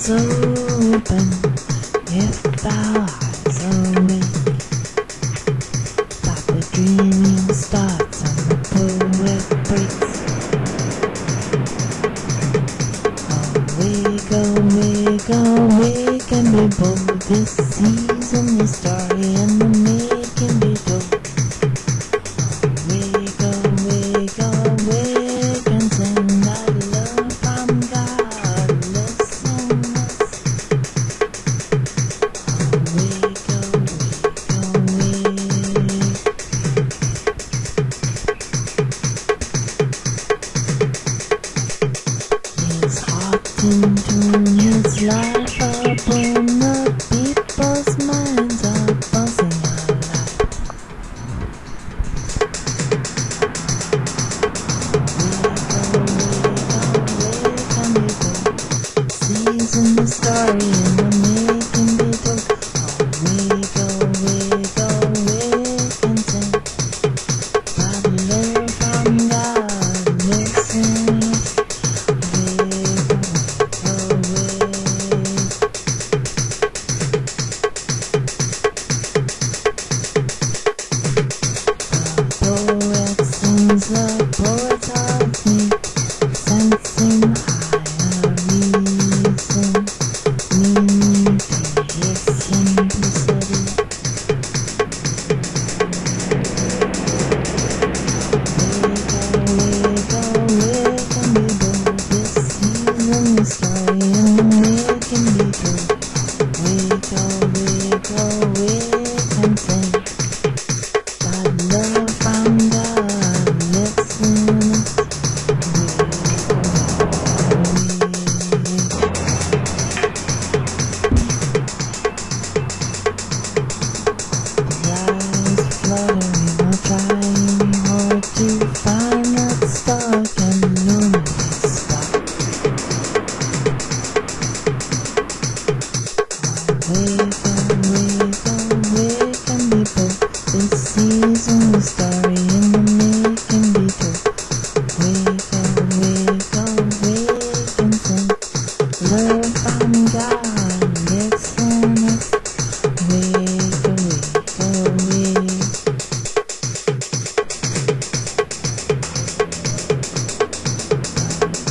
eyes open, if thou eyes open, stop the dreaming starts and the poet breaks. Oh, we go, we go, we can be bold this season, the story and the Hawaii.